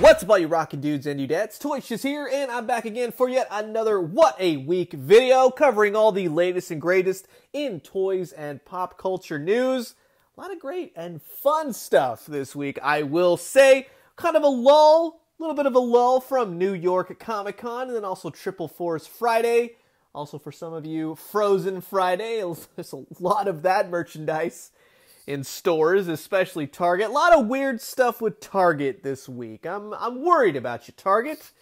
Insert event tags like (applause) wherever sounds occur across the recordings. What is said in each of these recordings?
What's up, all you rockin' dudes and dudettes? Toyshiz here, and I'm back again for yet another What a Week video covering all the latest and greatest in toys and pop culture news. A lot of great and fun stuff this week, I will say. Kind of a lull, a little bit of a lull from New York Comic Con, and then also Triple Force Friday. Also, for some of you, Frozen Friday. (laughs) There's a lot of that merchandise in stores, especially Target. A lot of weird stuff with Target this week. I'm I'm worried about you, Target.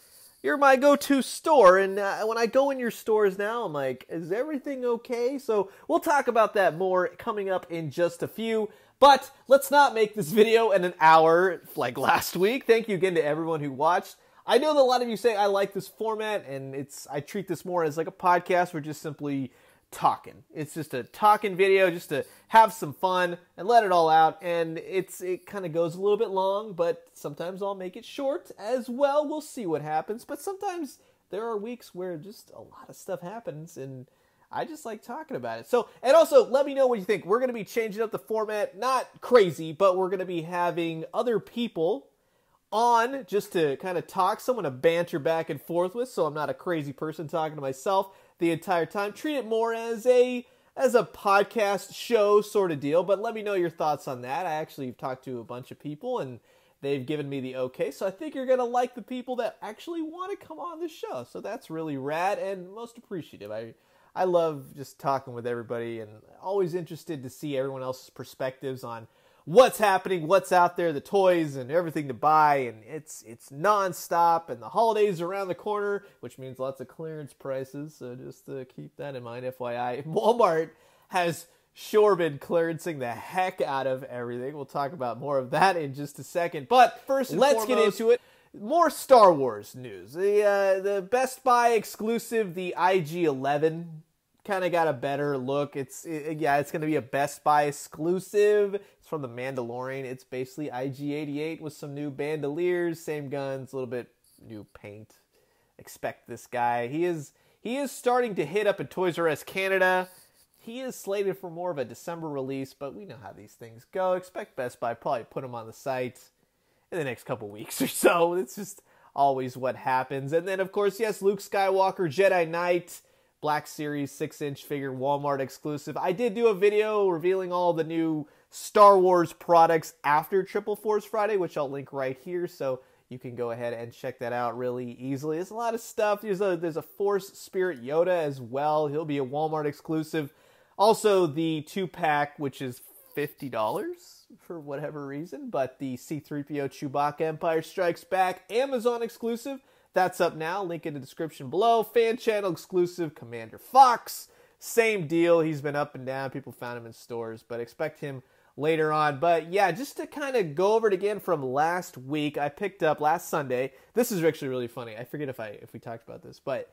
You're my go-to store, and uh, when I go in your stores now, I'm like, is everything okay? So we'll talk about that more coming up in just a few. But let's not make this (laughs) video in an hour like last week. Thank you again to everyone who watched. I know that a lot of you say I like this format, and it's I treat this more as like a podcast. We're just simply talking. It's just a talking video just to have some fun and let it all out. And it's it kind of goes a little bit long, but sometimes I'll make it short as well. We'll see what happens. But sometimes there are weeks where just a lot of stuff happens and I just like talking about it. So, and also let me know what you think. We're going to be changing up the format, not crazy, but we're going to be having other people on just to kind of talk, someone to banter back and forth with, so I'm not a crazy person talking to myself the entire time. Treat it more as a as a podcast show sort of deal, but let me know your thoughts on that. I actually talked to a bunch of people and they've given me the okay, so I think you're going to like the people that actually want to come on the show. So that's really rad and most appreciative. I I love just talking with everybody and always interested to see everyone else's perspectives on what's happening, what's out there, the toys and everything to buy, and it's it's nonstop. And the holidays are around the corner, which means lots of clearance prices. So just to keep that in mind, FYI, (laughs) Walmart has sure been clearancing the heck out of everything. We'll talk about more of that in just a second. But first, let's foremost, get into it. More Star Wars news. The uh, the Best Buy exclusive, the IG11 kind of got a better look. It's it, yeah, it's going to be a Best Buy exclusive. It's from the Mandalorian. It's basically IG88 with some new bandoliers, same guns, a little bit new paint. Expect this guy. He is he is starting to hit up at Toys R Us Canada. He is slated for more of a December release, but we know how these things go. Expect Best Buy probably put him on the site in the next couple weeks (laughs) or so. It's just always what happens. And then of course, yes, Luke Skywalker Jedi Knight Black Series 6 inch figure Walmart exclusive. I did do a video revealing all the new Star Wars products after Triple Force Friday, which I'll link right here. So you can go ahead and check that out really easily. There's a lot of stuff. There's a there's a Force Spirit Yoda as well. He'll be a Walmart exclusive. Also the two pack, which is fifty dollars for whatever reason, but the C3PO Chewbacca Empire Strikes Back Amazon exclusive. That's up now. Link in the description below. Fan channel exclusive Commander Fox. Same deal. He's been up and down. People found him in stores, but expect him later on. But yeah, just to kind of go over it again from last week, I picked up last Sunday. This is actually really funny. I forget if I if we talked about this, but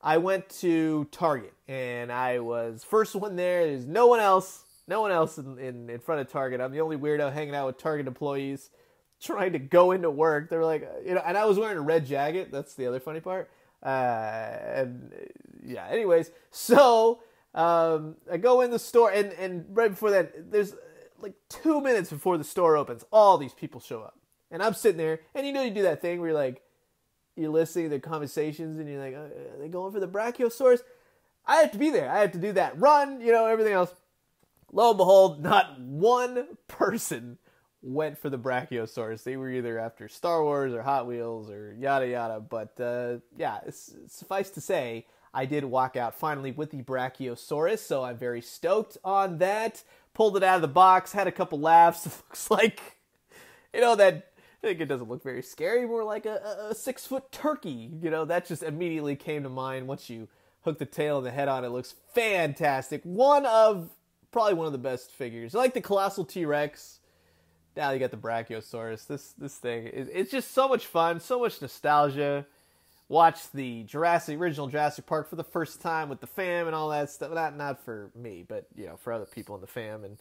I went to Target and I was first one there. There's no one else, no one else in, in, in front of Target. I'm the only weirdo hanging out with Target employees trying to go into work. They're like, you know, and I was wearing a red jacket. That's the other funny part. Uh, and yeah, anyways, (laughs) so um, I go in the store, and and right before that, there's like two minutes before the store opens, all these people show up, and I'm sitting there, and you know, you do that thing where you're like, you're listening to their conversations, and you're like, uh, are they going for the Brachiosaurus? I have to be there. I have to do that run, you know, everything else. Lo and behold, not one person went for the Brachiosaurus. They were either after Star Wars or Hot Wheels or yada yada. But uh, yeah, suffice to say, I did walk out finally with the Brachiosaurus, so I'm very stoked on that. Pulled it out of the box, had a couple laughs. It (laughs) looks like, you know, that. I think it doesn't look very scary, more like a, a six foot turkey. You know, that just immediately came to mind once you hook the tail and the head on. It looks fantastic. One of probably one of the best figures. I like the colossal T Rex now you got the Brachiosaurus. This this thing it's just so much fun, so much nostalgia. Watch the Jurassic original Jurassic Park for the first time with the fam and all that stuff. Not not for me, but you know for other people in the fam, and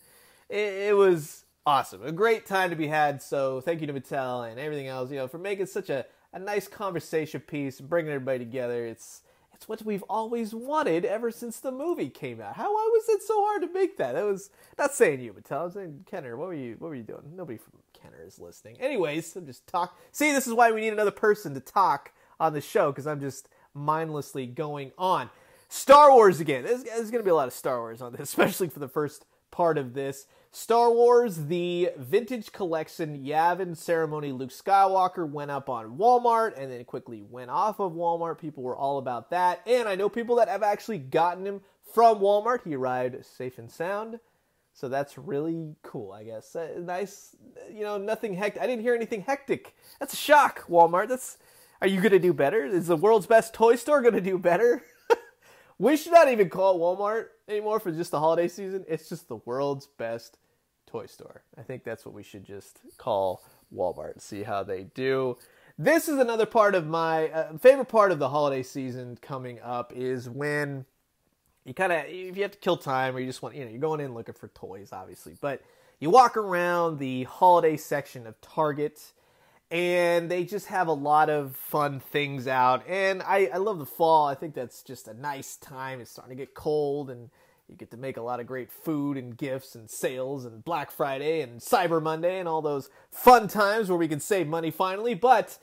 it, it was awesome. A great time to be had. So thank you to Mattel and everything else, you know, for making such a, a nice conversation piece, bringing everybody together. It's it's what we've always wanted ever since the movie came out. How why was it so hard to make that? That was not saying you, but I was saying Kenner. What were you? What were you doing? Nobody from Kenner is listening. Anyways, I'm just talk. See, this is why we need another person to talk on the show because I'm just mindlessly going on. Star Wars again. There's, there's going to be a lot of Star Wars on this, (laughs) especially for the first part of this. Star Wars, the vintage collection Yavin ceremony Luke Skywalker went up on Walmart and then quickly went off of Walmart. People were all about that. And I know people that have actually gotten him from Walmart. He arrived safe and sound. So that's really cool, I guess. Uh, nice, you know, nothing hectic. I didn't hear anything hectic. That's a shock, Walmart. That's are you going to do better? Is the world's best toy store going to do better? (laughs) we should not even call it Walmart anymore for just the holiday season. It's just the world's best toy store. I think that's what we should just call Walmart. See how they do. This is another part of my uh, favorite part of the holiday season coming up is when you kind of if you have to kill time or you just want you know you're going in looking for toys obviously, but you walk around the holiday section of Target and they just have a lot of fun things out. And I, I love the fall. I think that's just a nice time. It's starting to get cold, and you get to make a lot of great food and gifts and sales and Black Friday and Cyber Monday and all those fun times where we can save money finally. But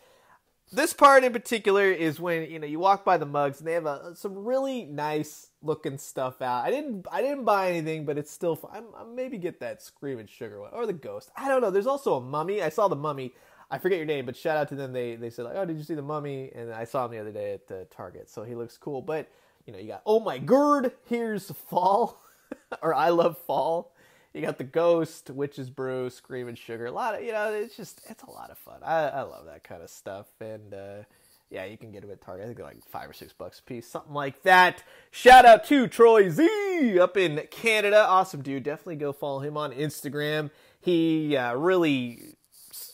this part in particular is when you know you walk by the mugs and they have a, some really nice looking stuff out. I didn't I didn't buy anything, but it's still fun. i maybe get that Screaming Sugar one or the Ghost. I don't know. There's also a Mummy. I saw the Mummy. I forget your name, but shout out to them. They they said like, oh, did you see the Mummy? And I saw him the other day at the Target, so he looks cool. But you know, you got oh my gourd, here's Fall, (laughs) or I love Fall. You got the Ghost, Witch's Brew, Screaming Sugar. A lot of you know, it's just it's a lot of fun. I I love that kind of stuff, and uh, yeah, you can get them at Target. I think they're like five or six bucks a piece, something like that. Shout out to Troy Z up in Canada, awesome dude. Definitely go follow him on Instagram. He uh, really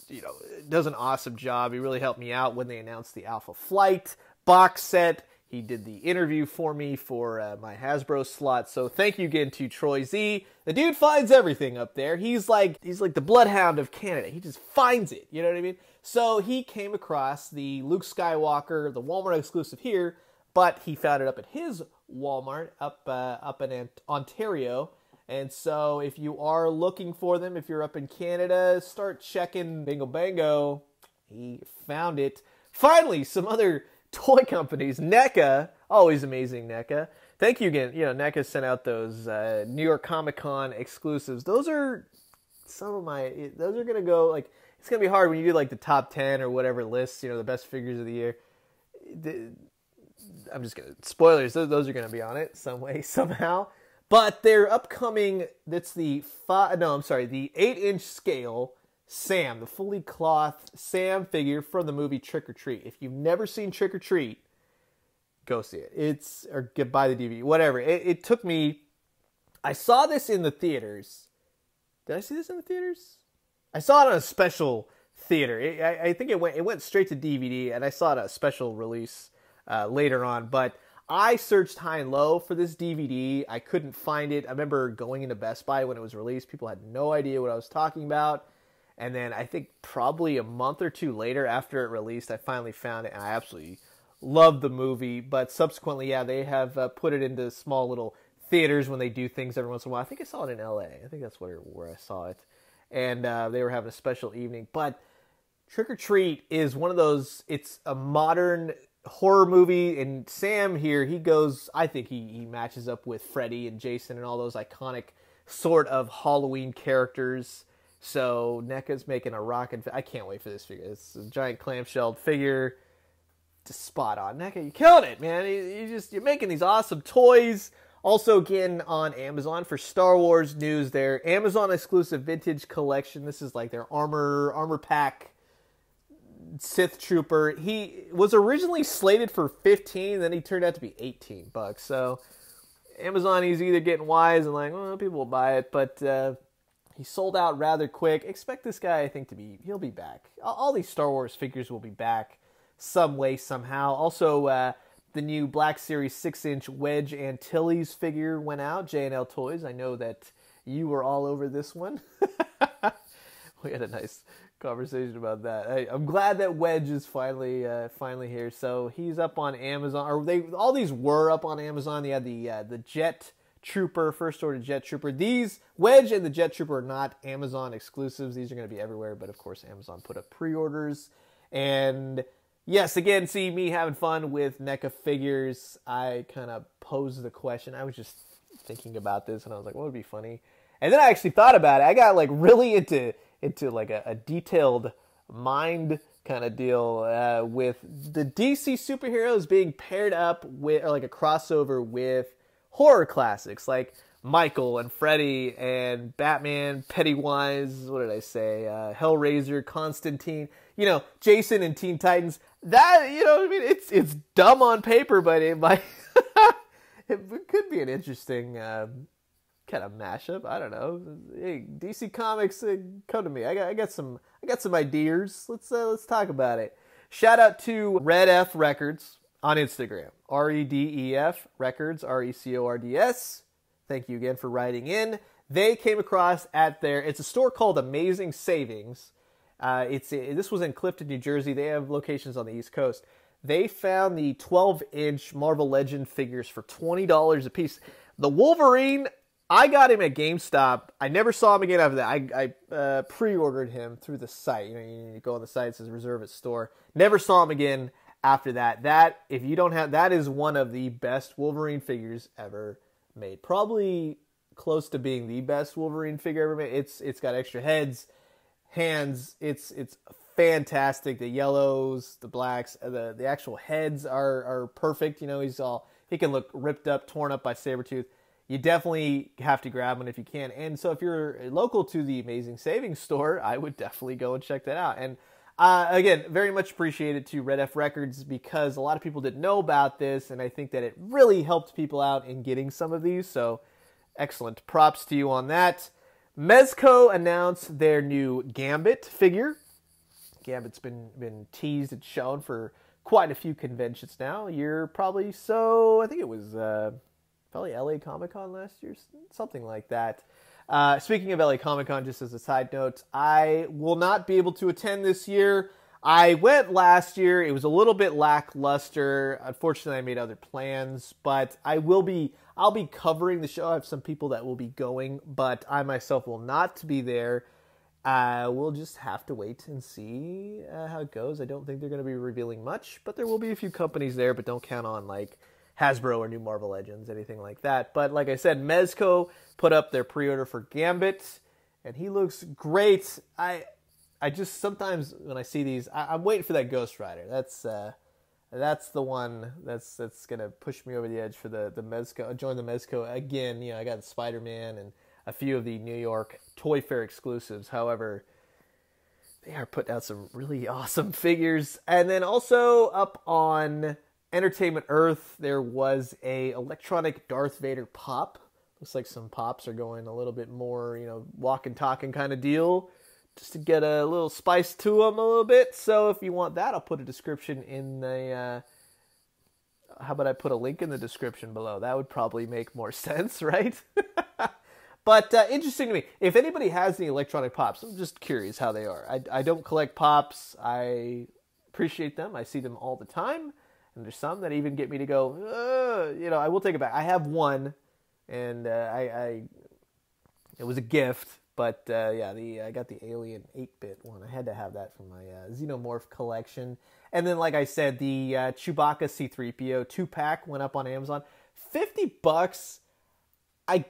you know, does an awesome job. He really helped me out when they announced the Alpha Flight box set. He did the interview for me for uh, my Hasbro slot. So thank you again to Troy Z. The dude finds everything up there. He's like he's like the bloodhound of Canada. He just finds it. You know what I mean? So he came across the Luke Skywalker, the Walmart exclusive here, but he found it up at his Walmart up uh, up in Ontario and so if you are looking for them, if you're up in Canada, start checking Bingo Bango. He found it. Finally, some other toy companies. NECA, always amazing NECA. Thank you again. You know, NECA sent out those uh, New York Comic Con exclusives. Those are some of my, those are to go, like, it's to be hard when you do, like, the top 10 or whatever lists, you know, the best figures of the year. I'm just to, spoilers, those, those are to be on it some way, (laughs) somehow. But their upcoming, that's the five, no, I'm sorry, the eight inch scale Sam, the fully cloth Sam figure from the movie Trick 'r Treat. If you've never seen Trick 'r Treat, go see it. It's, or get buy the DVD, whatever. It, it took me, I saw this in the theaters. Did I see this in the theaters? I saw it on a special theater. It, I, I, think it went, it went straight to DVD and I saw it at a special release uh, later on, but I searched high and low for this DVD. I couldn't find it. I remember going into Best Buy when it was released. People had no idea what I was talking about. And then I think probably a month or two later after it released, I finally found it and I absolutely loved the movie. But subsequently, yeah, they have uh, put it into small little theaters when they do things every once in a while. I think I saw it in LA. I think that's where, where I saw it. And uh, they were having a special evening. But Trick 'r Treat is one of those, it's a modern horror movie and Sam here he goes I think he he matches up with Freddy and Jason and all those iconic sort of Halloween characters. So NECA's making a rocket. I can't wait for this figure. It's a giant clamshelled figure. Just spot on. NECA, you killed it, man. You, you just you're making these awesome toys. Also, again on Amazon for Star Wars news, their Amazon exclusive vintage collection. This is like their armor armor pack Sith Trooper. He was originally slated for 15, then he turned out to be 18 bucks. So Amazon, he's either getting wise and like, well, people will buy it, but uh, he sold out rather quick. Expect this guy, I think, to be he'll be back. All these Star Wars figures will be back some way somehow. Also, uh, the new Black Series six-inch Wedge Antilles figure went out. J&L Toys. I know that you were all over this one. (laughs) we had a nice conversation about that. I, am glad that Wedge is finally uh, finally here. So he's up on Amazon, or they all these were up on Amazon. They had the uh, the Jet Trooper first order Jet Trooper. These Wedge and the Jet Trooper are not Amazon exclusives. These are going to be everywhere, but of course Amazon put up pre-orders. And yes, again, see me having fun with NECA figures. I kind of posed the question. I was just thinking about this, and I was like, what would be funny? And then I actually thought about it. I got like really into into like a, a detailed mind kind of deal uh, with the DC superheroes being paired up with or like a crossover with horror classics like Michael and Freddy and Batman, Pennywise, what did I say? Uh, Hellraiser, Constantine, you know, Jason and Teen Titans. That, you know, I mean, it's it's dumb on paper, but it might (laughs) it could be an interesting um, kind of mashup. I don't know. Hey, DC Comics, uh, come to me. I got I got some I got some ideas. Let's uh, let's talk about it. Shout out to Redef Records on Instagram. R E D E F Records, R E C O R D S. Thank you again for writing in. They came across at their it's a store called Amazing Savings. Uh, it's this was in Clifton, New Jersey. They have locations on the East Coast. They found the 12 inch Marvel Legend figures for $20 a piece. The Wolverine, I got him at GameStop. I never saw him again after that. I, I uh, pre-ordered him through the site. You know, you go on the site, it says reserve at store. Never saw him again after that. That if you don't have that is one of the best Wolverine figures ever made. Probably close to being the best Wolverine figure ever made. It's it's got extra heads, hands. It's it's fantastic. The yellows, the blacks, uh, the the actual heads are are perfect. You know, he's all he can look ripped up, torn up by Sabretooth you definitely have to grab one if you can. And so if you're local to the Amazing Savings (laughs) store, I would definitely go and check that out. And uh, again, very much appreciated to Redef Records because a lot of people didn't know about this, and I think that it really helped people out in getting some of these. So excellent props to you on that. Mezco announced their new Gambit figure. Gambit's been been teased and shown for quite a few conventions now. You're probably so I think it was uh, probably LA Comic Con last year, something like that. Uh, speaking of LA Comic Con, just as a side note, I will not be able to attend this year. I went last year. It was a little bit lackluster. Unfortunately, I made other plans, but I will be. I'll be covering the show. I have some people that will be going, but I myself will not be there. Uh, we'll just have to wait and see uh, how it goes. I don't think they're going to be revealing much, but there will be a few companies there. But don't count on like Hasbro or New Marvel Legends, anything like that. But like I said, Mezco put up their pre-order for Gambit, and he looks great. I I just sometimes when I see these, I, am waiting for that Ghost Rider. That's uh, that's the one that's that's gonna push me over the edge for the the Mezco. Join the Mezco again. You know, I got Spider Man and a few of the New York Toy Fair exclusives. However, they are putting out some really (laughs) awesome figures, and then also up on Entertainment Earth, there was a electronic Darth Vader pop. Looks like some pops are going a little bit more, you know, walk walking, talking kind of deal, just to get a little spice to them a little bit. So if you want that, I'll put a description in the. Uh, how about I put a link in the description below? That would probably make more (laughs) sense, right? (laughs) but uh, interesting to me. If anybody has any electronic pops, I'm just curious how they are. I, I don't collect pops. I appreciate them. I see them all the time. And there's some that even get me to go, you know, I will take it back. I have one, and uh, I, I, it was a gift, but uh, yeah, the I got the Alien 8-bit one. I had to have that for my uh, Xenomorph collection. And then, like I said, the uh, Chewbacca C3PO two pack went up on Amazon, fifty bucks. I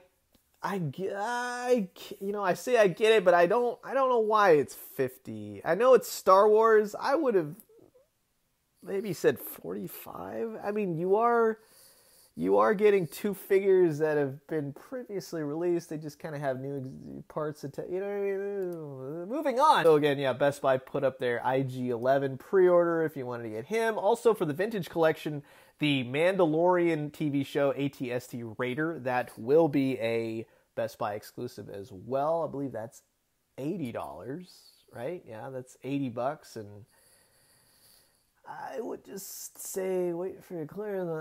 I, I, you know, I say I get it, but I don't, I don't know why it's 50. I know it's Star Wars. I would have maybe said 45. I mean, you are you are getting two figures that have been previously released. They just kind of have new parts. To you know, I mean? moving on. So again, yeah, Best Buy put up their IG11 pre-order if you wanted to get him. Also for the vintage collection, the Mandalorian TV show ATST Raider that will be a Best Buy exclusive as well. I believe that's eighty dollars, right? Yeah, that's eighty bucks and I would just say wait for your clearance on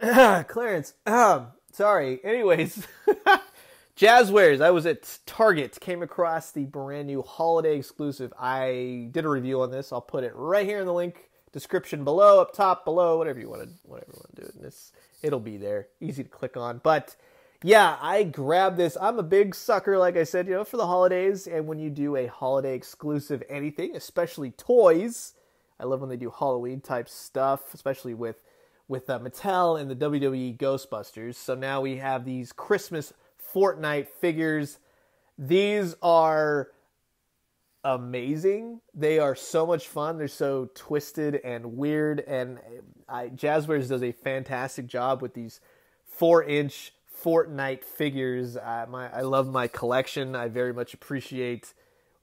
that one. (coughs) clearance. Um, sorry. Anyways, (laughs) Jazwares. I was at Target, came across the brand new holiday exclusive. I did a review on this. I'll put it right here in the link description below, up top, below, whatever you want to, whatever you want to do. And this, it'll be there, easy to click on. But yeah, I grabbed this. I'm a big sucker, like I said, you know, for the holidays. And when you do a holiday exclusive anything, especially toys, I love when they do Halloween type stuff, especially with with uh, Mattel and the WWE Ghostbusters. So now we have these Christmas Fortnite figures. These are amazing. They are so much fun. They're so twisted and weird, and I, Jazwares does a fantastic job with these four-inch Fortnite figures. Uh, my, I love my collection. I very much appreciate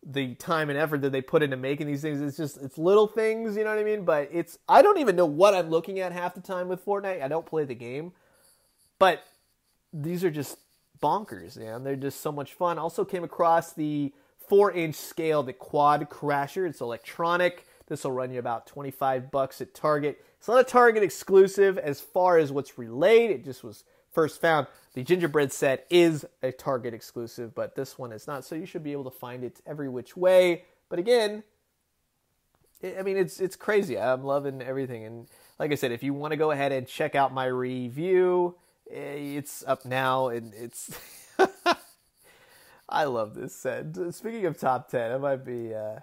the time and effort that they put into making these things. It's just it's little things, you know what I mean? But it's I don't even know what I'm looking at half the time with Fortnite. I don't play the game. But these are just bonkers, man. They're just so much fun. Also came across the 4-inch scale, the Quad Crasher. It's electronic. This will run you about 25 bucks at Target. It's not a Target exclusive as far as what's relayed. It just was first found. The gingerbread set is a Target exclusive, but this one is not. So you should be able to find it every which way. But again, I mean, it's it's crazy. I'm loving everything. And like I said, if you want to go ahead and check out my review, eh, it's up now, and it's. (laughs) I love this set. Speaking of top ten, it might be. Uh,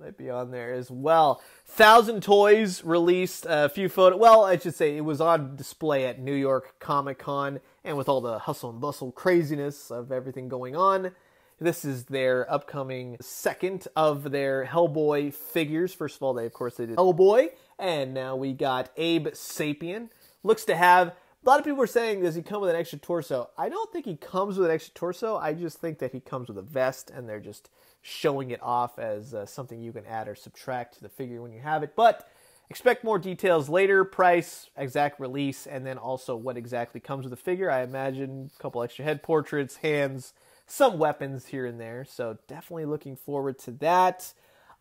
might be on there as well. Thousand Toys released a few photos. Well, I should say it was on display at New York Comic Con, and with all the hustle and bustle craziness of everything going on, this is their upcoming second of their Hellboy figures. First of all, they of course they did Hellboy, and now we got Abe Sapien. Looks to have a lot of people are saying, does he come with an extra torso? I don't think he comes with an extra torso. I just think that he comes with a vest, and they're just showing it off as uh, something you can add or subtract to the figure when you have it. But expect more details later price, exact release, and then also what exactly comes with the figure. I imagine a couple extra head portraits, hands, some weapons here and there. So definitely looking forward to that.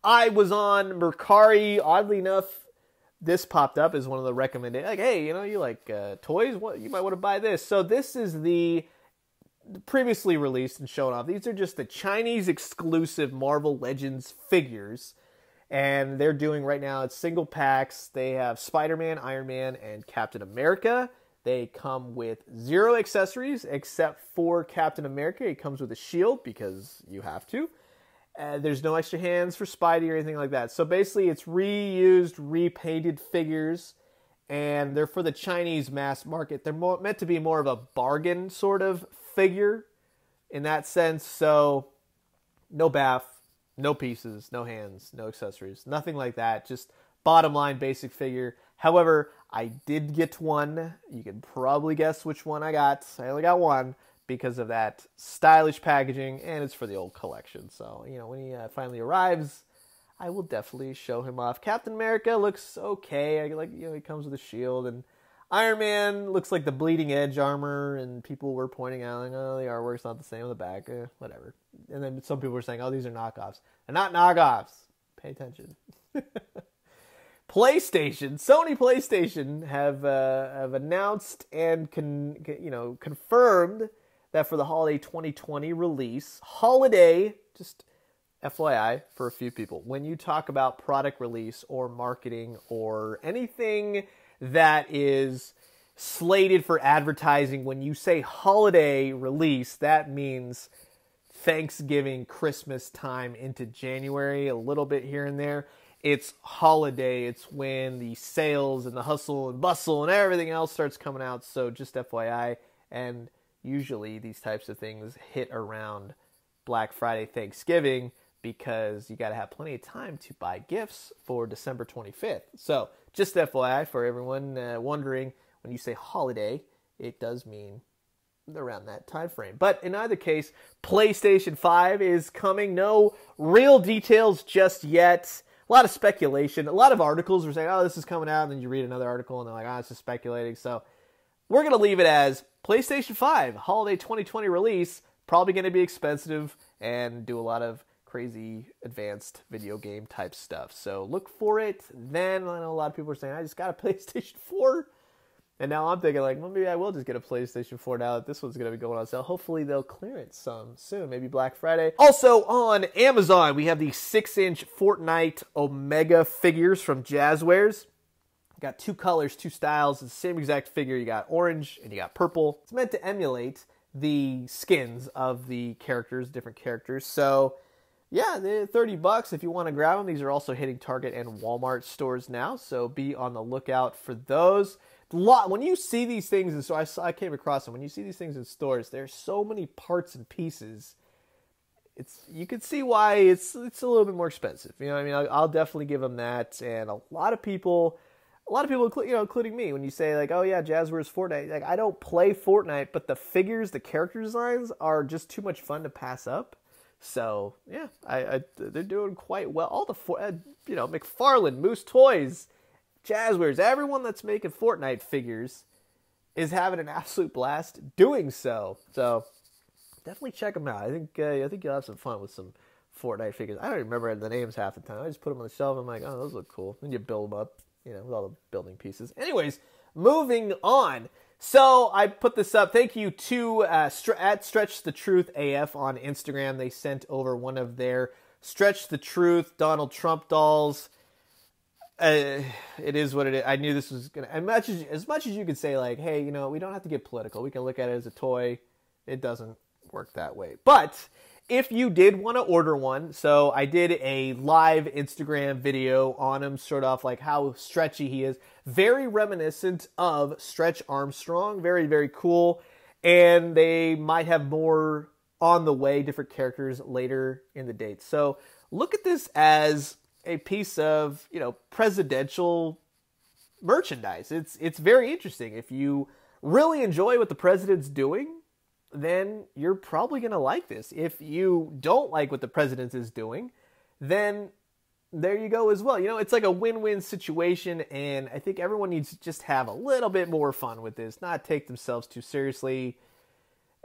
I was on Mercari. Oddly enough, this popped up as one of the recommended. Like, hey, you know, you like uh, toys? What you might want to buy this. So this is the previously released and shown off. These are just the Chinese exclusive Marvel Legends figures. And they're doing right now, it's single packs. They have Spider Man, Iron Man, and Captain America. They come with zero accessories except for Captain America. It comes with a shield because you have to. Uh, there's no extra hands for Spidey or anything like that. So basically, it's reused, repainted figures and they're for the Chinese mass market. They're more, meant to be more of a bargain sort of figure in that sense. So, no bath, no pieces, no hands, no accessories, nothing like that. Just bottom line basic figure. However, I did get one. You can probably guess which one I got. I only got one because of that stylish packaging, and it's for the old collection. So, you know, when he uh, finally arrives, I will definitely show him off. Captain America looks okay. I like you know he comes with a shield and Iron Man looks like the bleeding edge armor, and people were pointing out, like, oh, the artwork's not the same on the back, eh, whatever. And then some people were saying, oh, these are knockoffs. They're not knockoffs. Pay attention. (laughs) PlayStation, Sony PlayStation have uh, have announced and con, you know confirmed that for the holiday 2020 release, holiday just FYI for a few people, when you talk about product release or marketing or anything that is slated for advertising, when you say holiday release, that means Thanksgiving, Christmas time into January, a little bit here and there. It's holiday. It's when the sales and the hustle and bustle and everything else starts coming out. So just FYI. And usually these types of things hit around Black Friday, Thanksgiving because you got to have plenty of time to buy gifts for December 25th. So, just FYI for everyone uh, wondering, when you say holiday, it does mean around that time frame. But in either case, PlayStation 5 is coming. No real details just yet. A lot of speculation. A lot of articles were saying, oh, this is coming out. And then you read another article and they're like, oh, it's just speculating. So we're going to leave it as PlayStation 5 holiday 2020 release. Probably going to be expensive and do a lot of crazy advanced video game type stuff. So look for it then. I know a lot of people are saying, I just got a (laughs) PlayStation 4. And now I'm thinking like, well, maybe I will just get a PlayStation 4 now that this one's going to be going on sale. Hopefully they'll clearance some soon, maybe Black Friday. Also on Amazon, we have the 6-inch Fortnite Omega figures from Jazwares. Got two colors, two styles. The same exact figure. You got orange and you got purple. It's meant to emulate the skins of the characters, different characters. So yeah, they're 30 bucks if you want to grab them. These are also hitting Target and Walmart stores now, so be on the lookout for those. Lot when you see these things, and so I, I came across them. When you see these things in stores, there's so many parts and pieces. It's you can see why it's it's a little bit more expensive. You know, I mean, I'll, I'll definitely give them that. And a lot of people a lot of people, you know, including me, when you say like, "Oh yeah, Jazwares Fortnite," like I don't play Fortnite, but the figures, the character designs are just too much fun to pass up. So yeah, I, I they're doing quite well. All the uh, you know McFarlane, Moose Toys, Jazwares, everyone that's making Fortnite figures is having an absolute blast doing so. So definitely check them out. I think uh, I think you'll have some fun with some Fortnite figures. I don't remember the names half the time. I just put them on the shelf. I'm like, oh, those look cool. Then you build them up you know, with all the building pieces. Anyways, moving on. So I put this up. Thank you to uh, at Stretch the Truth AF on Instagram. They sent over one of their Stretch the Truth Donald Trump dolls. Uh, it is what it is. I knew this was gonna. As much as as much as you could say, like, hey, you know, we don't have to get political. We can look at it as a toy. It doesn't work that way. But if you did want to order one, so I did a live Instagram video on him, sort of like how stretchy he is. Very reminiscent of Stretch Armstrong. Very, very cool. And they might have more on the way, different characters later in the date. So look at this as a piece of, you know, presidential merchandise. It's it's very interesting. If you really enjoy what the president's doing, then you're probably going to like this. If you don't like what the president is doing, then there you go as well. You know, it's like a win-win situation and I think everyone needs to just have a little bit more fun with this, not take themselves too seriously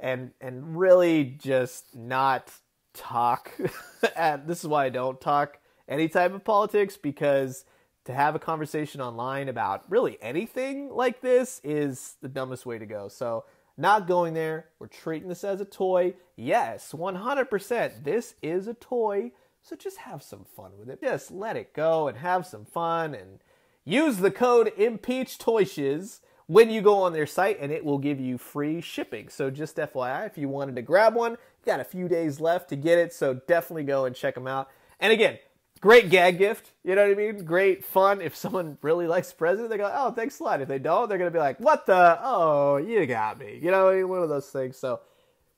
and and really just not talk (laughs) and this is why I don't talk any type of politics because to have a conversation online about really anything like this is the dumbest way to go. So not going there. We're treating this as a toy. Yes, 100%. This is a toy. So just have some fun with it. Just let it go and have some fun and use the code IMPEACHTOYSHIZ when you go on their site and it will give you free shipping. So just FYI, if you wanted to grab one, you got a few days left to get it. So definitely go and check them out. And again, great gag gift. You know what I mean? Great fun. If someone really likes President, they go, oh, thanks a lot. If they don't, they're going to be like, what the? Oh, you got me. You know, one of those things. So,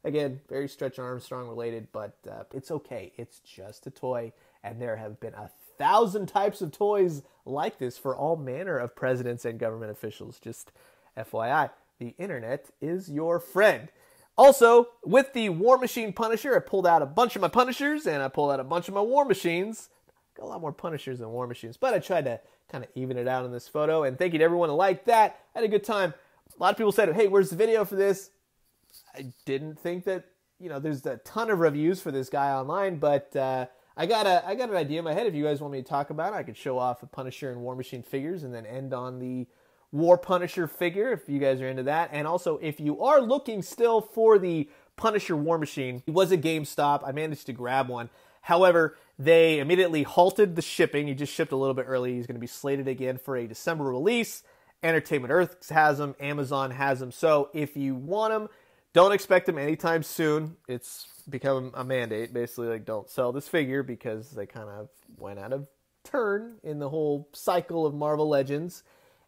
again, very Stretch Armstrong related, but uh, it's okay. It's just a toy. And there have been a thousand types of toys like this for all manner of presidents and government officials. Just FYI, the internet is your friend. Also, with the War Machine Punisher, I pulled out a bunch of my Punishers and I pulled out a bunch of my War Machines a lot more Punishers than War Machines, but I tried to kind of even it out in this photo. And thank you to everyone who liked that. I had a good time. A lot of people said, "Hey, where's the video for this?" I didn't think that you know there's a ton of reviews for this guy online, but uh, I got a I got an idea in my head. If you guys want me to talk about it, I could show off a Punisher and War Machine figures, and then end on the War Punisher figure if you guys are into that. And also, if you are looking still for the Punisher War Machine, it was a GameStop. I managed to grab one. However, they immediately halted the shipping. He just shipped a little bit early. He's going to be slated again for a December release. Entertainment Earth has them, Amazon has them. So if you want them, don't expect them anytime soon. It's become a mandate, basically, like don't sell this figure because they kind of went out of turn in the whole cycle of Marvel Legends.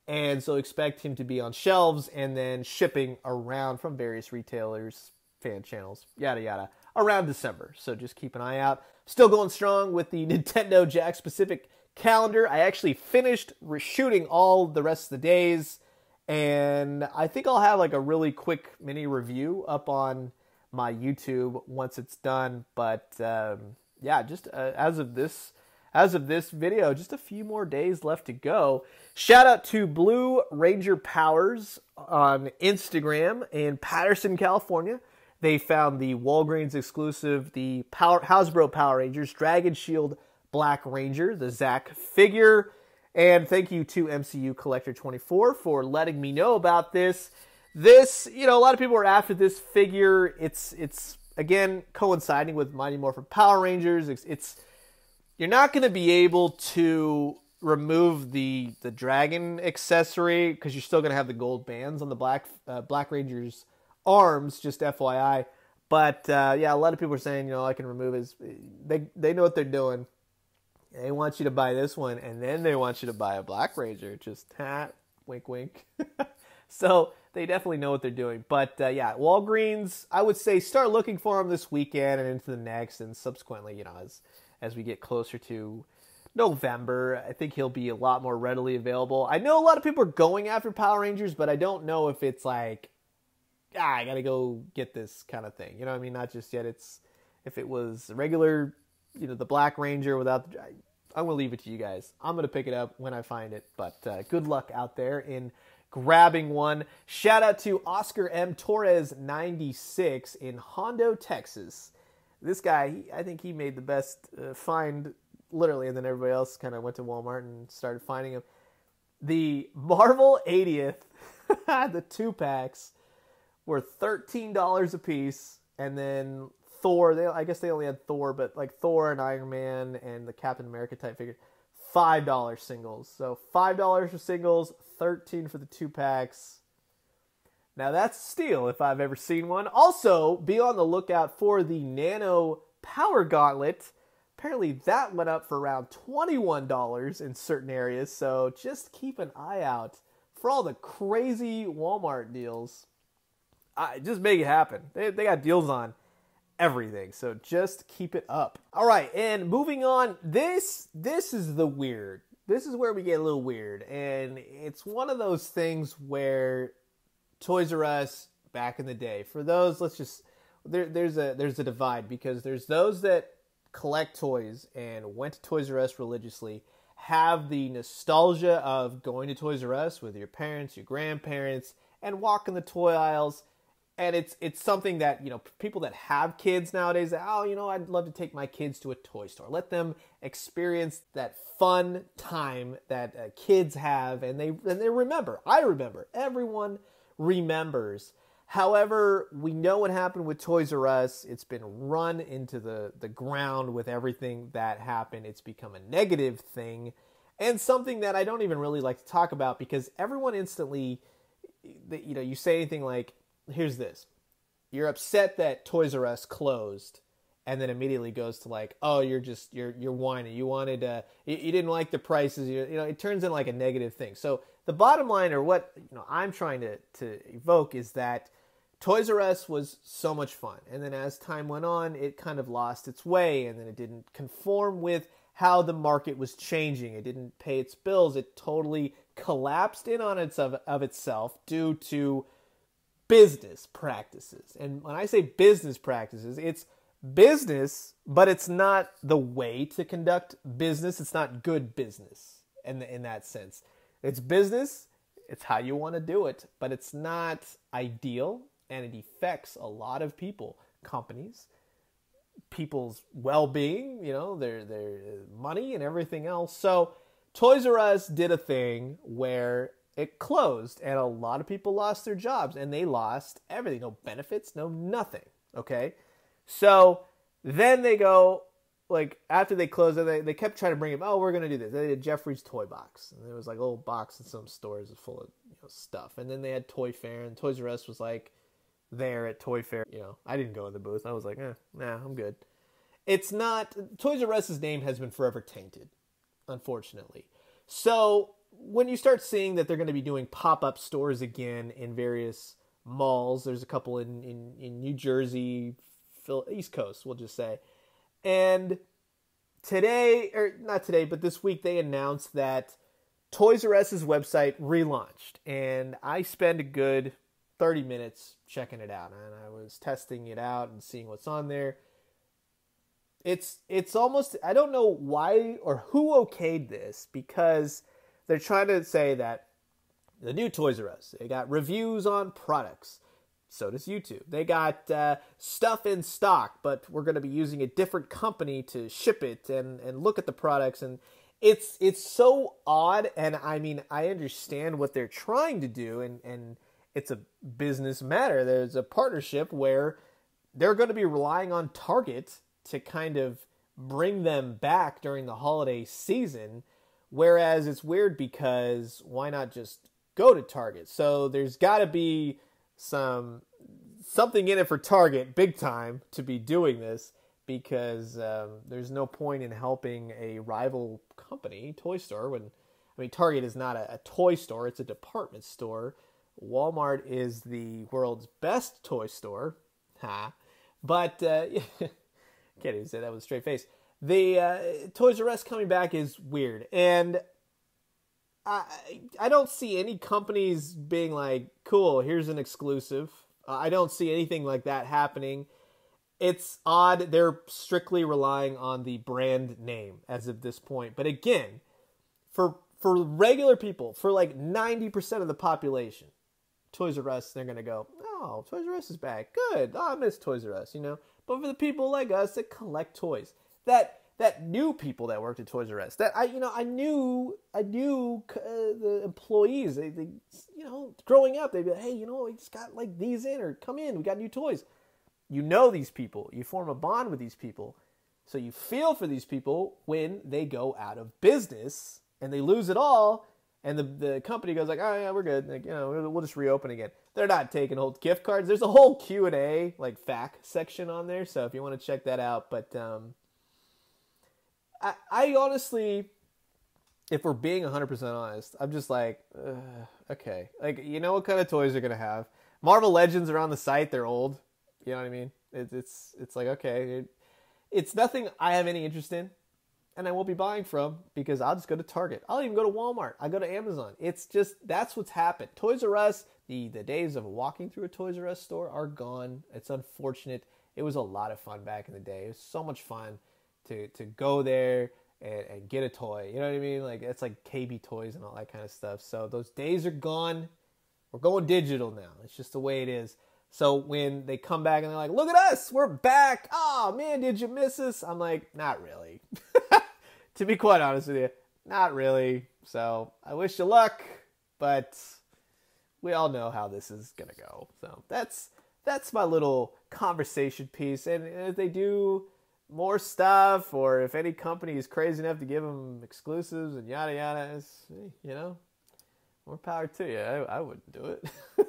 And so expect him to be on shelves and then shipping around from various retailers, fan channels, yada yada, around December. So just keep an eye out. Still going strong with the (laughs) Nintendo Jack specific calendar. I actually finished shooting all the rest of the days, and I think I'll have like a really quick mini review up on my YouTube once it's done. But um, yeah, just uh, as of this as of this video, just a few more days left to go. Shout out to Blue Ranger Powers on Instagram in Patterson, California. They found the Walgreens exclusive, the Power, Hasbro Power Rangers Dragon Shield Black Ranger, the Zack figure. And thank you to MCU Collector 24 for letting me know about this. This, you know, a lot of people are after this figure. It's it's again coinciding with Mighty Morphin Power Rangers. It's, it's you're not going to be able to remove the the dragon accessory because you're still going to have the gold bands on the black uh, Black Ranger's arms. Just FYI. But uh, yeah, a lot of people are saying, you know, I can remove his. They they know what they're doing. They want you to buy this one, and then they want you to buy a Black Ranger. Just ha, wink, wink. (laughs) so they definitely know what they're doing. But uh, yeah, Walgreens, I would say start looking for them this weekend and into the next, and subsequently, you know, as as we get closer to November, I think he'll be a lot more readily available. I know a lot of people are going after Power Rangers, but I don't know if it's like, ah, I gotta go get this kind of thing. You know I mean? Not just yet. It's if it was a regular, you know, the Black Ranger without the. I'm gonna leave it to you guys. I'm gonna pick it up when I find it. But uh, good luck out there in grabbing one. Shout out to Oscar M. Torres 96 in Hondo, Texas. This guy, he, I think he made the best uh, find, literally, and then everybody else kind of went to Walmart and started finding him. The Marvel 80th, (laughs) the two packs, were $13 a piece, and then Thor, they, I guess they only had Thor, but like Thor and Iron Man and the Captain America type figure five dollar singles. So five dollars for singles, thirteen for the two packs. Now that's steal if I've ever seen one. Also, be on the lookout for the Nano Power Gauntlet. Apparently, that went up for around $21 in certain areas, so just keep an eye out for all the crazy Walmart deals. I, just make it happen. They, they got deals on everything. So just keep it up. All right, and moving on. This this is the weird. This is where we get a little weird, and it's one of those things where Toys R Us back in the day. For those, let's just there, there's a there's a divide because there's those that collect toys and went to Toys R Us religiously have the nostalgia of going to Toys R Us with your parents, your grandparents, and walking the toy aisles and it's it's something that you know people that have kids nowadays oh you know i'd love to take my kids to a toy store. Let them experience that fun time that uh, kids have and they and they remember. I remember. Everyone remembers. However we know what happened with toys r us. It's been run into the the ground with everything that happened. It's become a negative thing. And something that i don't even really like to talk about because everyone instantly you know you say anything like here's this. You're upset that Toys R Us closed and then immediately goes to like, oh, you're just you're you're whining. You wanted uh, you, you didn't like the prices. You, you know, it turns into like a negative thing. So the bottom line, or what you know, I'm trying to to evoke is that Toys R Us was so much fun, and then as time went on, it kind of lost its way, and then it didn't conform with how the market was changing. It didn't pay its bills. It totally collapsed in on its of, of itself due to business practices. And when I say business practices, it's business, but it's not the way to conduct business. It's not good business in, in that sense. It's business, it's how you want to do it, but it's not ideal and it affects a lot of people, companies, people's well-being, you know, their their money and everything else. So Toys R Us did a thing where it closed and a lot of people lost their jobs and they lost everything. No benefits no nothing okay? So then they go like after they closed they, they kept trying to bring him oh we're going to do this. They did Geoffrey's toy box. And there was like a little box in some stores full of you know, stuff. And then they had toy fair and toys r us was like there at toy fair. You know i didn't go in the booth. I was like eh, nah i'm good. It's not toys r us's name has been forever tainted unfortunately. So when you start seeing that they're going to be doing pop up stores again in various malls, there's a couple in, in, in New Jersey, East Coast, we'll just say. And today, or not today, but this week, they announced that Toys R Us's website relaunched. And I spent a good 30 minutes checking it out. And I was testing it out and seeing what's on there. It's it's almost I don't know why or who okayed this because they're trying to say that the new Toys R Us, they got reviews on products. So does YouTube. They got uh, stuff in stock, but we're going to be using a different company to ship it and, and look at the products. And it's it's so odd and I mean I understand what they're trying to do and and it's a business matter. There's a partnership where they're going to be relying on Target to kind of bring them back during the holiday season. Whereas it's weird because why not just go to Target? So there's got to be some something in it for Target, big time, to be doing this because um, there's no point in helping a rival company, toy store, when I mean Target is not a, a toy store; it's a department store. Walmart is the world's best toy store, ha. But uh, (laughs) can't even say that with a straight face. The uh, Toys R Us coming back is weird, and I I don't see any companies being like, "Cool, here's an exclusive." Uh, I don't see anything like that happening. It's odd. They're strictly relying on the brand name as of this point. But again, for for regular people, for like ninety percent of the population, Toys R Us, they're gonna go, "Oh, Toys R Us is back. Good. Oh, I miss Toys R Us." You know. But for the people like us that collect toys, that that knew people that worked at Toys R Us. That I, you know, I knew, I knew uh, the employees. They, they, you know, growing up, they'd be like, "Hey, you know, we just got like these in, or come in, we got new toys." You know these people. You form a bond with these people, so you feel for these people when they go out of business and they lose it all, and the the company goes like, "Oh yeah, we're good. Like, you know, we'll just reopen again." They're not taking old gift cards. There's a whole Q and A like FAQ section on there, so if you want to check that out, but. um I, I honestly, if we're being 100% honest, I'm just like, uh, okay. Like, you know what kind of toys they're going to have? Marvel Legends are on the site. They're old. You know what I mean? It, it's, it's like, okay. It, it's nothing I have any interest in and I won't be buying from because I'll just go to Target. I'll even go to Walmart. I go to Amazon. It's just, that's what's happened. Toys R Us, the, the days of walking through a Toys R Us store are gone. It's unfortunate. It was a lot of fun back in the day. It was so much fun to to go there and, and get a toy. You know what I mean? Like it's like KB toys and all that kind of stuff. So those days are gone. We're going digital now. It's just the way it is. So when they come back and they're like, "Look at us, we're back!" Oh man, did you miss us? I'm like, not really. (laughs) to be quite honest with you, not really. So I wish you luck, but we all know how this is gonna go. So that's that's my little conversation piece. And if they do more stuff, or if any company is crazy enough to give them exclusives and yada yada, it's, you know, more power to you. I, I wouldn't do it. (laughs)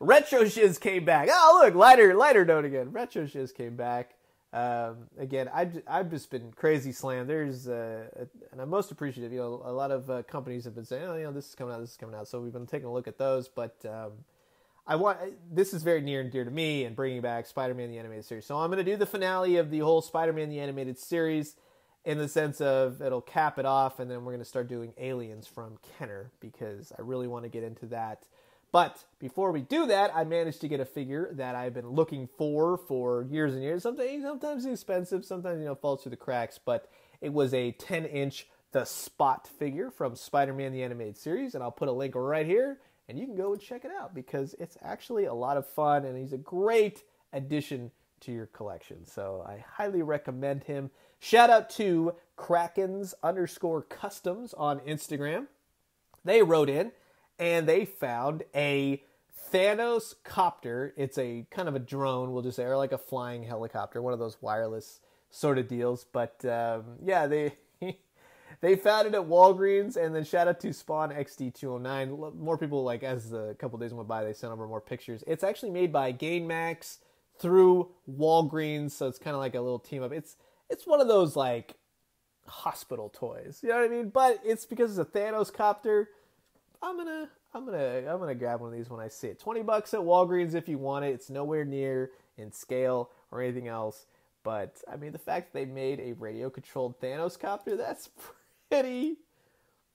Retro Shiz came back. Oh, look, lighter, lighter note again. Retro Shiz came back. Um, again, I've, I've just been crazy slammed. There's, uh, and I'm most appreciative. You know, a lot of uh, companies have been saying, oh, you know, this is coming out, this is coming out. So we've been taking a look at those. But um, I want this is very near and dear to me and bringing back Spider-Man the animated series. So I'm going to do the finale of the whole Spider-Man the animated series in the sense of it'll cap it off and then we're going to start doing Aliens from Kenner because I really want to get into that. But before we do that, I managed to get a figure that I've been looking for for years and years. Sometimes sometimes expensive, sometimes you know falls through the cracks, but it was a 10-inch the Spot figure from Spider-Man the animated series and I'll put a link right here and you can go and check it out because it's actually a lot of fun and he's a great addition to your collection. So I highly recommend him. Shout out to Krakens underscore customs on Instagram. They wrote in and they found a Thanos copter. It's a kind of a drone, we'll just say, or like a flying helicopter, one of those wireless sort of deals. But um, yeah, they they found it at Walgreens, and then shout out to Spawn XD209. More people, like, as a couple days went by, they sent over more pictures. It's actually made by Gainax through Walgreens, so it's kind of like a little team up. It's it's one of those like hospital toys, you know what I mean? But it's because it's a Thanos copter. I'm gonna I'm gonna I'm gonna grab one of these when I see it. Twenty bucks at Walgreens if you want it. It's nowhere near in scale or anything else. But I mean, the fact that they made a radio controlled Thanos copter, that's (laughs)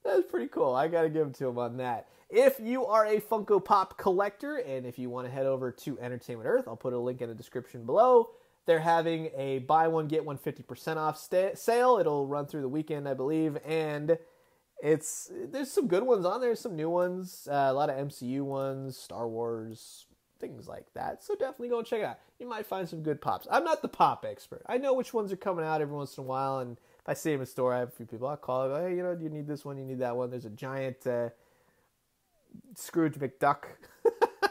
that's pretty cool. I got to give it to him on that. If you are a Funko Pop collector and if you want to head over to Entertainment Earth, I'll put a link in the description below. They're having a buy one get one 50% off sale. It'll run through the weekend, I believe, and it's there's some good ones on there, some new ones, uh, a lot of MCU ones, Star Wars, things like that. So definitely go and check it out. You might find some good pops. I'm not the pop expert. I know which ones are coming out every once in a while and I see him in store. I have a few people. I call. Go, hey, you know, you need this one. You need that one. There's a giant uh, Scrooge McDuck. (laughs) I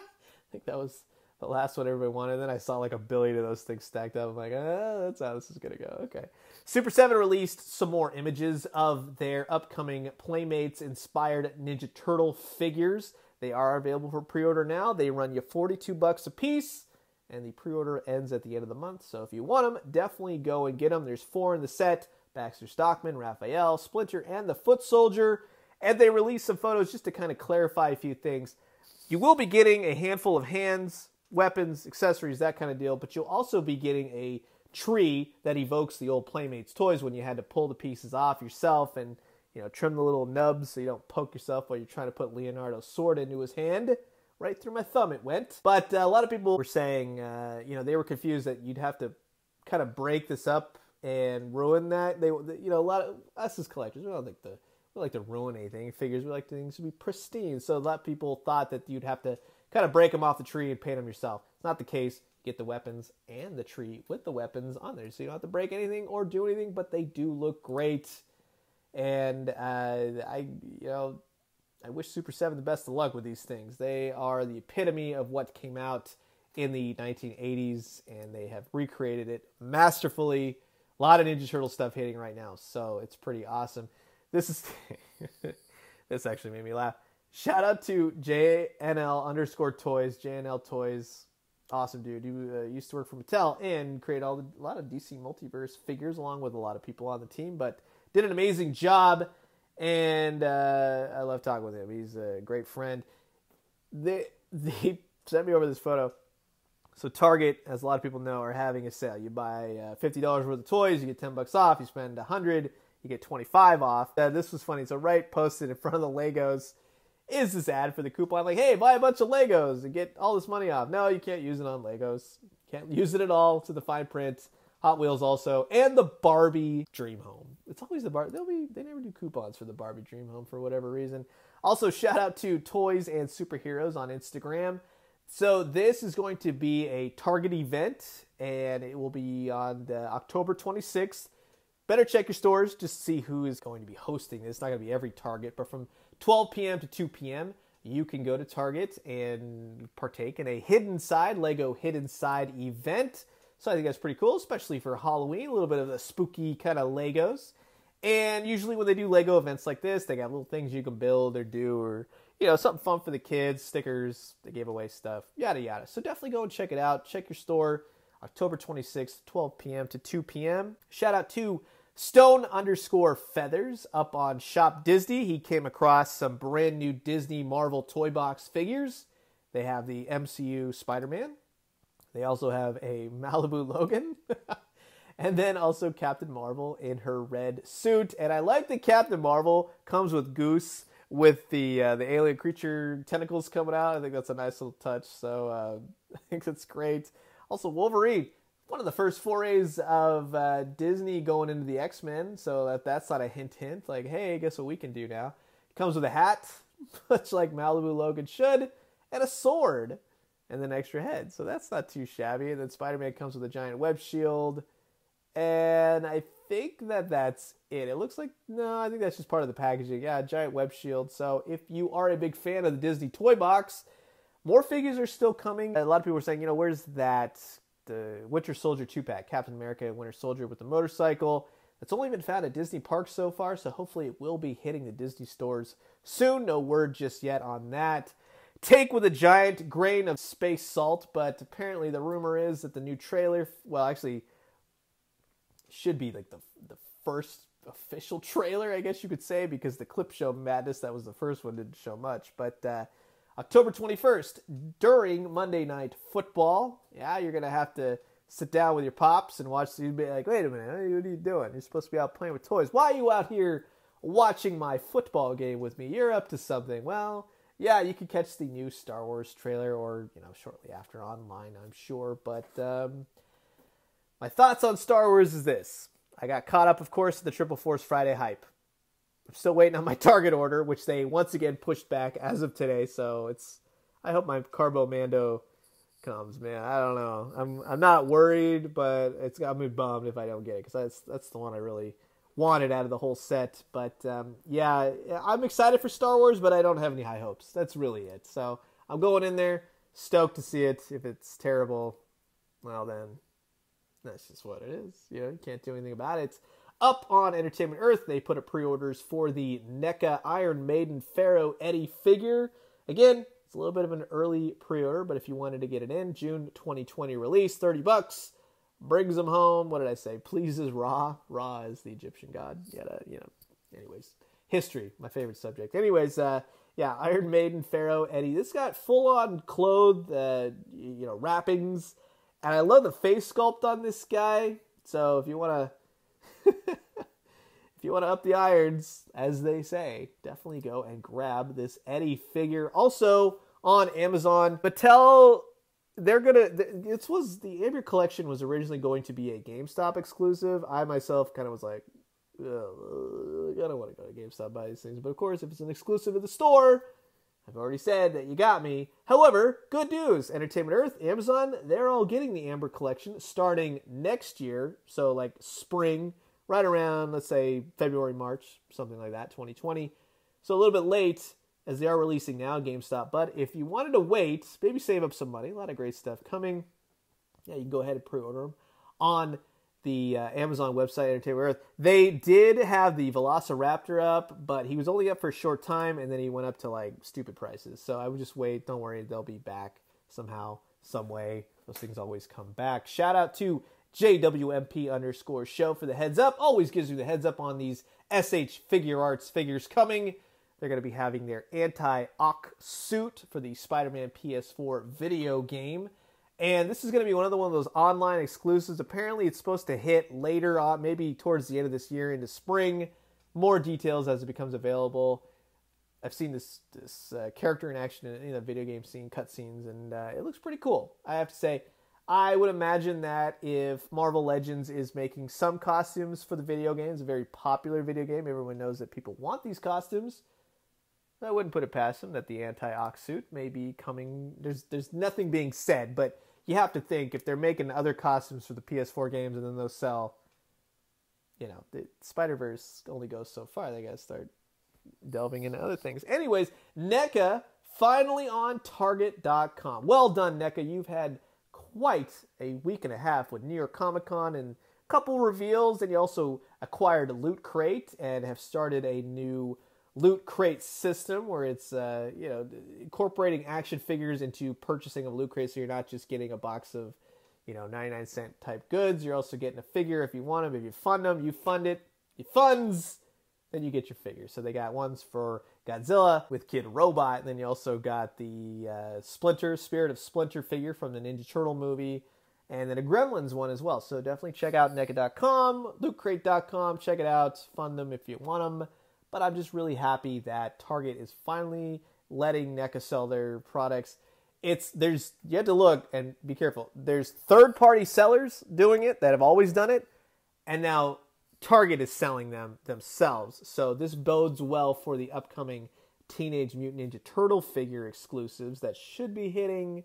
think that was the last one everybody wanted. And then I saw like a billion of those things stacked up. I'm like, oh, that's how this is gonna go. Okay. Super 7 released some more images of their upcoming Playmates inspired Ninja Turtle figures. They are available for pre-order now. They run you 42 bucks a piece and the pre-order ends at the end of the month. So if you want them, definitely go and get them. There's four in the set: Baxter Stockman, Raphael, Splinter, and the Foot Soldier. And they released some photos just to kind of clarify a few things. You will be getting a handful of hands, weapons, accessories, that kind of deal, but you'll also be getting a tree that evokes the old Playmates toys when you had to pull the pieces off yourself and you know trim the little nubs so you don't poke yourself while you're trying to put Leonardo's sword into his hand. Right through my thumb it went. But uh, a lot of people were saying, uh, you know, they were confused that you'd have to kind of break this up and ruin that. They, you know, a lot of us as collectors, we don't like to, we like to ruin anything. Figures, we like things to be pristine. So a lot of people thought that you'd have to kind of break them off the tree and paint them yourself. It's not the case get the weapons and the tree with the weapons on there. So you don't have to break anything or do anything, but they do look great. And uh, I, you know, I wish Super 7 the best of luck with these things. They are the epitome of what came out in the 1980s, and they have recreated it masterfully. A lot of Ninja Turtle stuff hitting right now, so it's pretty awesome. This is (laughs) this actually made me laugh. Shout out to JNL underscore toys, JNL toys awesome dude. You uh, used to work for Mattel and create all the, a lot of DC multiverse figures along with a lot of people on the team, but did an amazing job. And uh, I love talking with him. He's a great friend. They (laughs) they sent me over this photo. So Target, as a lot of people know, are having a sale. You buy uh, fifty dollars worth of toys, you get ten bucks off. You spend a hundred, you get twenty five off. Uh, this was funny. So right posted in front of the Legos is this ad for the coupon like, hey, buy a bunch of Legos and get all this money off. No, you can't use it on Legos. Can't use it at all to the fine print. Hot Wheels also, and the Barbie Dream Home. It's always the Barbie. They'll be they never do coupons for the Barbie Dream Home for whatever reason. Also, shout out to Toys and Superheroes on Instagram. So this is going to be a Target event, and it will be on the October 26th. Better check your stores just to see who is going to be hosting this. It's not going to be every Target, but from 12 p.m. to 2 p.m., you can go to Target and partake in a Hidden Side, Lego Hidden Side event. So I think that's pretty cool, especially for Halloween, a little bit of the spooky kind of Legos. And usually when they do Lego events like this, they got little things you can build or do or, you know, something fun for the kids, stickers, they gave away stuff, yada yada. So definitely go and check it out. Check your store, October 26th, 12 p.m. to 2 p.m. Shout out to Stone underscore feathers up on Shop Disney. He came across some brand new Disney Marvel toy box figures. They have the MCU Spider Man. They also have a (laughs) Malibu Logan. (laughs) and then also Captain Marvel in her red suit. And I like that Captain Marvel comes with Goose with the uh, the alien creature tentacles coming out. I think that's a nice little touch. So uh, (laughs) I think that's great. Also Wolverine one of the first forays of uh, Disney going into the X Men. So that that's not a hint, hint. Like, hey, guess what we can do now? Comes with a hat, (laughs) much like Malibu Logan should, and a sword, and an extra head. So that's not too shabby. And then Spider Man comes with a giant web shield, and I think that that's it. It looks like no, I think that's just part of the packaging. Yeah, giant web shield. So if you are a big fan of the Disney toy box. More figures are still coming. A lot of people are saying, you know, where's that the Winter Soldier 2 pack, Captain America Winter Soldier with the motorcycle. That's only been found at Disney parks so far, so hopefully it will be hitting the Disney stores soon. No word just yet on that. Take with a giant grain of space salt, but apparently the rumor is that the new trailer, well, actually, should be like the the first official trailer, I guess you could say, because the clip show madness that was the first one didn't show much, but. Uh, October 21st, during Monday Night Football. Yeah, you're to have to sit down with your pops and watch You'd Be like, wait a minute, what are you doing? You're supposed to be out playing with toys. Why are you out here watching my football game with me? You're up to something. Well, yeah, you can catch the new Star Wars trailer or, you know, shortly after online, I'm sure. But um, my thoughts on Star Wars is this. I got caught up, of course, in the Triple Force Friday hype. I'm still waiting on my (laughs) target order, which they once again pushed back as of today. So it's I hope my Carbo Mando comes, man. I don't know. I'm I'm not worried, but it's got me bummed if I don't get it because that's that's the one I really wanted out of the whole set. But um, yeah, I'm excited for Star Wars, but I don't have any high hopes. That's really it. So I'm going in there stoked to see it. If it's terrible, well then that's just what it is. You know, you can't do anything about it. It's Up on Entertainment Earth, they put up pre-orders for the NECA Iron Maiden Pharaoh Eddie figure. Again, it's a little bit of an early pre-order, but if you wanted to get it in, June 2020 release, 30 bucks, brings them home. What did I say? Pleases Ra. Ra is the Egyptian god. Yet, you know. Anyways, history, my favorite subject. Anyways, uh, yeah, Iron Maiden, Pharaoh, Eddie. This got full on clothed, uh, you know, wrappings, and I love the face sculpt on this guy. So if you want to, (laughs) if you want to up the irons, as they say, definitely go and grab this Eddie figure. Also on Amazon, Mattel. They're gonna. This was the Amber collection was originally going to be a GameStop exclusive. I myself kind of was like, I don't want to go to GameStop buy these things. But of course, if it's an exclusive of the store, I've already said that you got me. However, good news Entertainment Earth, Amazon, they're all getting the Amber Collection starting next year. So, like spring, right around, let's say February, March, something like that, 2020. So, a little bit late as they are releasing now, GameStop. But if you wanted to wait, maybe save up some money, a lot of great stuff coming. Yeah, you can go ahead and pre order them on the uh, Amazon website, Entertainment Earth, they did have the Velociraptor up, but he was only up for a short time, and then he went up to like stupid prices. So I would just wait. Don't worry, they'll be back somehow, some way. Those things always come back. Shout out to JWMP underscore show for the heads up. Always gives you the heads up on these S.H. Figuarts figures coming. They're going to be having their anti-Ock suit for the Spider-Man PS4 video game. And this is going to be one of the one of those online exclusives. Apparently, it's supposed to hit later on, maybe towards the end of this year into spring. More details as it becomes available. I've seen this this uh, character in action in, in the video game scene, cutscenes, and uh, it looks pretty cool. I have to say, I would imagine that if Marvel Legends is making some costumes for the video game, it's a very popular video game. Everyone knows that people want these costumes. I wouldn't put it past them that the anti-Ock suit may be coming. There's there's nothing being said, but you have to think if they're making other costumes for the PS4 games and then those sell, you know, the Spider Verse only goes so far. They got to start delving into other things. Anyways, NECA finally on Target.com. Well done, NECA. You've had quite a week and a half with New York Comic Con and a couple reveals, and you also acquired a Loot Crate and have started a new loot crate system where it's uh, you know incorporating action figures into purchasing of loot crates so you're not just getting a box of you know 99 cent type goods. You're also getting a figure if you want them if you fund them you fund it. You funds. Then you get your figures. So they got ones for godzilla with Kidrobot. And then you also got the uh, splinter spirit of splinter figure from the ninja turtle movie. And then a gremlins one as well. So definitely check out NECA.com lootcrate.com check it out. Fund them if you want them but I'm just really happy that Target is finally letting NECA sell their products. It's there's you have to look and be careful. There's third party sellers doing it that have always done it, and now Target is selling them themselves. So this bodes well for the upcoming Teenage Mutant Ninja Turtle figure exclusives that should be hitting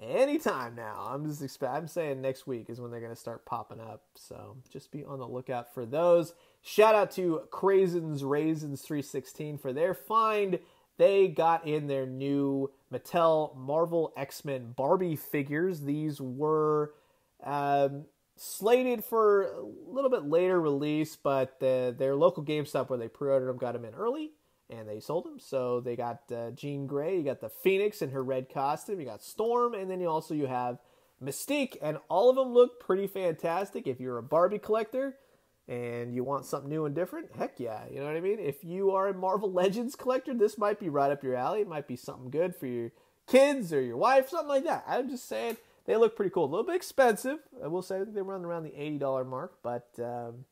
anytime now. I'm just expect I'm saying next week is when they're going to start popping up. So just be on the lookout for those. Shout out to Craisins Raisins 316 for their find. They got in their new Mattel Marvel X Men Barbie figures. These were um, slated for a little bit later release, but the, their local GameStop where they pre-ordered them got them in early and they sold them. So they got uh, Jean Grey, you got the Phoenix in her red costume, you got Storm, and then you also you have Mystique, and all of them look pretty fantastic. If you're a Barbie collector, and you want something new and different, heck yeah, you know what I mean? If you are a Marvel (laughs) Legends collector, this might be right up your alley. It might be something good for your kids or your wife, something like that. I'm just saying they look pretty cool. A little bit expensive, I will say. they run around the $80 mark, but um,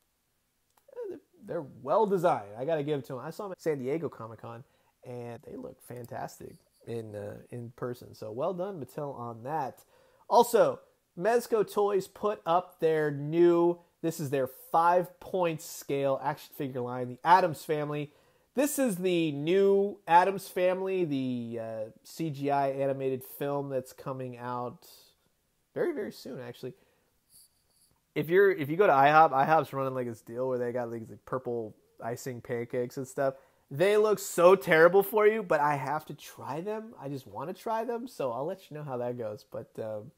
they're well designed. I got to give it to them. I saw them at San Diego Comic Con, and they look fantastic in uh, in person. So well done, Mattel, on that. Also, Mezco Toys put up their new this is their five point scale action figure line, the Addams Family. This is the new Addams Family, the uh, CGI animated film that's coming out very, very soon, actually. if you're if you go to IHOP, IHOP's running like this deal where they got like, like purple icing pancakes and stuff. They look so terrible for you, but I have to try them. I just want to try them, so I'll let you know how that goes. But um,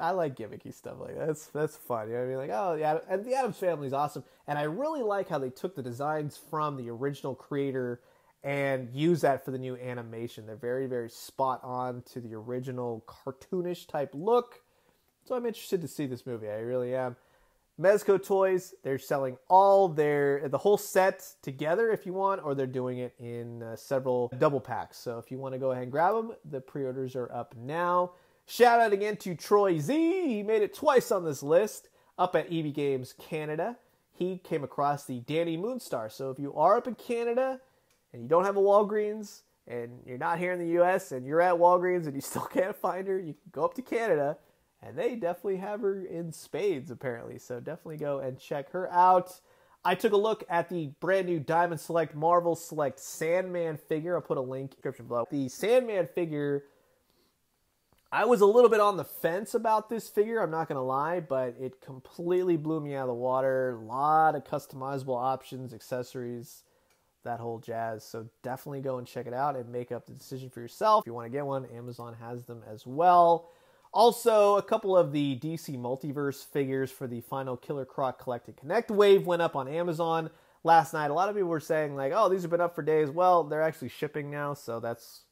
I like gimmicky stuff like that. That's that's fun. You know what I mean? Like, oh yeah, and the Addams family is awesome, and I really like how they took the designs from the original creator and use that for the new animation. They're very very spot on to the original cartoonish type look. So I'm interested to see this movie. I really am. Mezco Toys, they're selling all their the whole set together if you want, or they're doing it in uh, several double packs. So if you want to go ahead and grab them, the pre-orders are up now. Shout out again to Troy Z. He made it twice on this list up at EB Games Canada. He came across the Dani Moonstar. So if you are up in Canada and you don't have a Walgreens and you're not here in the US and you're at Walgreens and you (laughs) still can't find her, you can go up to Canada and they definitely have her in spades apparently. So definitely go and check her out. I took a look at the brand new Diamond Select Marvel Select Sandman figure. I'll put a link description below. The Sandman figure, I was a little bit on the fence about this figure, I'm not going to lie, but it completely blew me out of the water. A lot of customizable options, accessories, that whole jazz. So definitely go and check it out and make up the decision for yourself. If you want to get one, Amazon has them as well. Also, a couple of the DC Multiverse figures for the final Killer Croc Collected Connect wave went up on Amazon last night. A lot of people were saying, like, oh, these have been up for days. Well, they're actually shipping now, so that's,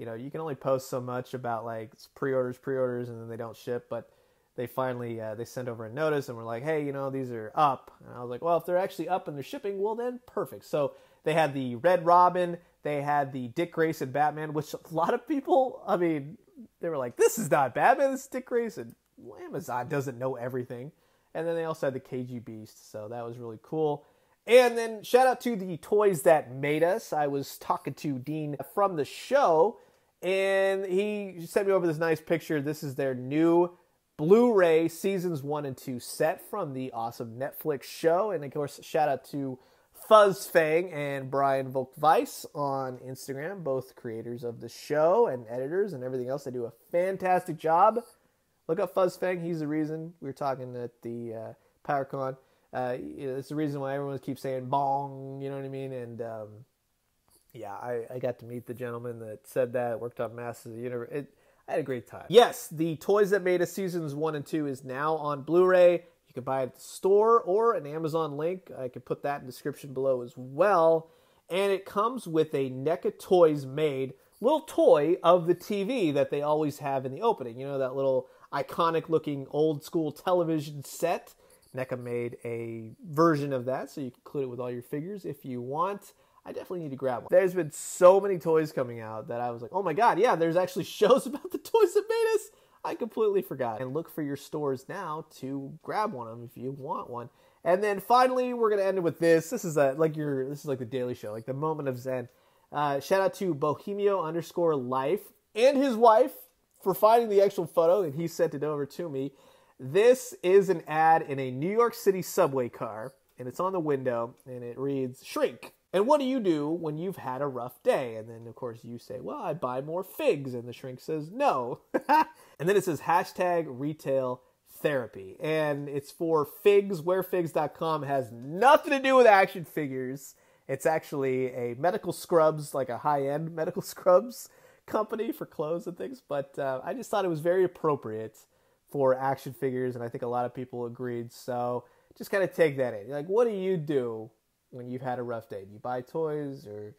you know, you can only post so much about, like, pre orders, pre orders, and then they don't ship. But they finally uh, they sent over a notice and were like, hey, you know, these are up. And I was like, well, if they're actually up and they're shipping, well, then perfect. So they had the Red Robin, they had the Dick Grayson Batman, which a lot of people, I mean, they were like, "This is not Batman. This is Dick Grayson." Well, Amazon doesn't know everything. And then they also had the KG Beast, so that was really cool. And then shout out to the toys that made us. I was talking to Dean from the show, and he sent me over this nice picture. This is their new Blu-ray seasons one and two set from the awesome Netflix show. And of course, shout out to Fuzz Fang and Brian Volk-Weiss on Instagram, both creators of the show and editors and everything else. They do a fantastic job. Look up Fuzz Fang. He's the reason we were talking at the uh, PowerCon. Uh, it's the reason why everyone keeps saying bong, you know what I mean? And um, yeah, I, I got to meet the gentleman that said that, worked on Masters of the Universe. It, I had a great time. Yes, the Toys That Made Us Seasons 1 and 2 is now on Blu ray. You can buy it at the store or an Amazon link. I can put that in description below as well. And it comes with a NECA Toys made little toy of the TV that they always have in the opening. You know, that little iconic looking old school television set. NECA made a version of that, so you can include it with all your figures if you want. I definitely need to grab one. There's been so many toys coming out that I was like, oh my god, yeah, there's actually (laughs) shows about the toys that made us. I completely forgot. And look for your stores now to grab one of them if you want one. And then finally, we're gonna end it with this. This is a like your this is like the Daily Show, like the moment of zen. Uh, shout out to Bohemio underscore life and his wife for finding the actual photo, and he sent it over to me. This is an ad in a New York City subway car, and it's on the window, and it reads "Shrink." And what do you do when you've had a rough day? And then, of course, you say, Well, I buy more figs. And the shrink says, No. (laughs) and then it says hashtag retail therapy. And it's for figs. Wearfigs.com has nothing to do with action figures. It's actually a medical scrubs, like a high end (laughs) medical scrubs company for clothes and things. But uh, I just thought it was very appropriate for action figures. And I think a lot of people agreed. So just kind of take that in. Like, what do you do when you've had a rough day? Do you buy toys or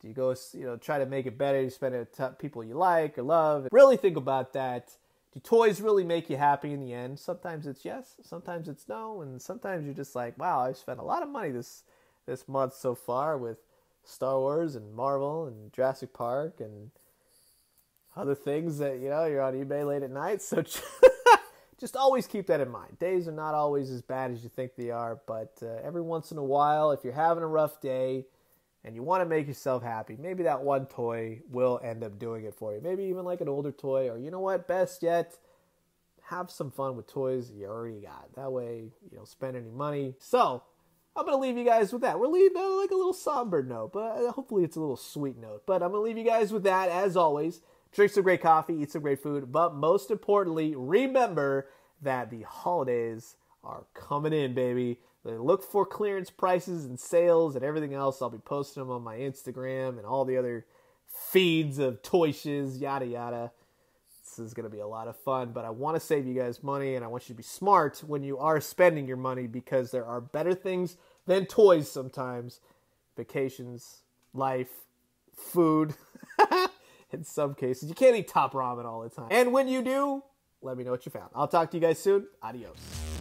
do you go, you know, try to make it better? You spend it with people you like or love. Really think about that. Do toys really make you happy in the end? Sometimes it's yes, sometimes it's no, and sometimes you're just like, wow, I've spent a lot of money this this month so far with Star Wars and Marvel and Jurassic Park and other things that you know you're on eBay late at night. (laughs) So just always keep that in mind. Days are not always as bad as you think they are, but uh, every once in a while, if you're having a rough day and you want to make yourself happy, maybe that one toy will end up doing it for you. Maybe even like an older toy, or you know what, best yet, have some fun with toys you already got. That way, you don't spend any money. So, I'm going to leave you guys with that. We're leaving uh, like a little somber note, but uh, hopefully it's a little sweet note. But I'm going to leave you guys with that, as always drink some great coffee, eat some great food, but most importantly, remember that the holidays are coming in, baby. Look for clearance prices and sales and everything else. I'll be posting them on my Instagram and all the other feeds of toy shiz, yada yada. This is going to be a lot of fun, but I want to save you guys money and I want you to be smart when you are spending your money because there are better things than toys sometimes. Vacations, life, food. (laughs) in some cases, you can't eat top ramen all the time. And when you do, let me know what you found. I'll talk to you guys soon. Adios.